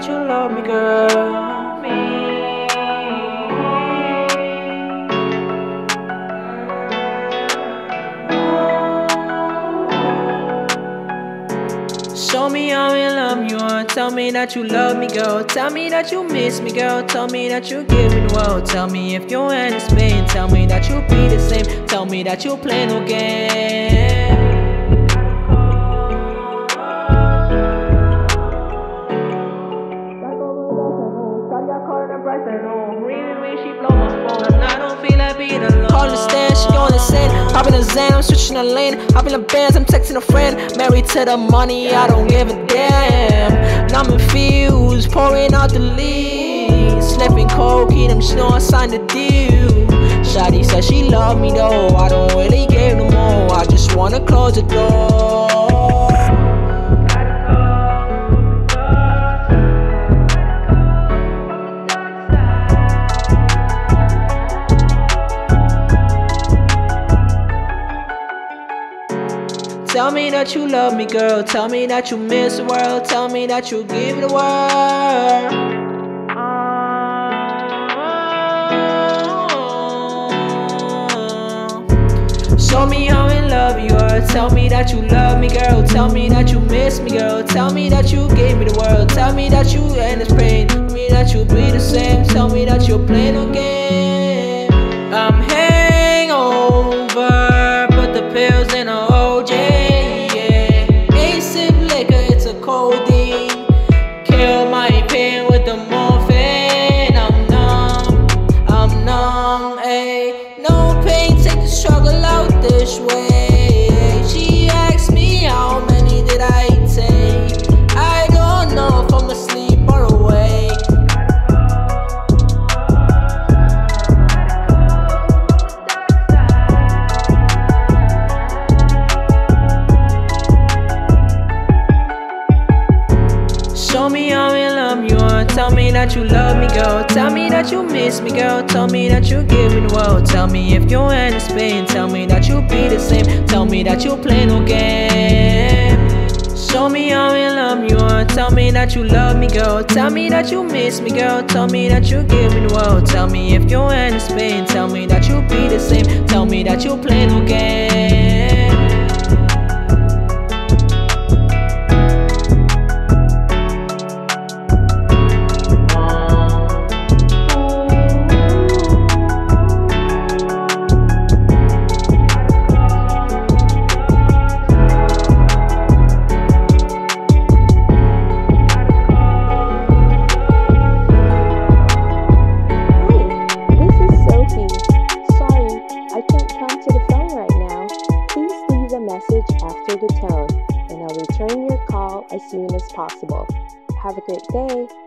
love me, girl. Show me I'm in love you are. Tell me that you love me, girl. Tell me that you miss me, girl. Tell me that you give me the world. Tell me if your hand is pain. Tell me that you be the same. Tell me that you play no game. Call the stand, she on the sand. Popping the Xan, I'm switching the lane. The bands, I'm texting a friend. Married to the money, I don't give a damn. Now I'm infused, pouring out the leaves. Sniffing cocaine, I'm just know I signed the deal. Shawty said she love me though, I don't really care no more. I just wanna close the door. Tell me that you love me, girl. Tell me that you miss the world. Tell me that you give me the world. Show me how in love you are. Tell me that you love me, girl. Tell me that you miss me, girl. Tell me that you gave me the world. Tell me that you end this pain. Tell me that you'll be the same. Tell me that you'll play no game. Codeine. Kill my pain with the morphine. I'm numb. I'm numb. Ayy. No pain, take the struggle out this way. I'm in love you are. Tell me that you love me, girl. Tell me that you miss me, girl. Tell me that you give me the world. Tell me if your hand is pain. Tell me that you be the same. Tell me that you play no game. Show me I'm in love you are. Tell me that you love me, girl. Tell me that you miss me, girl. Tell me that you give me the world. Tell me if your hand is can't come to the phone right now. Please leave a message after the tone, and I'll return your call as soon as possible. Have a great day.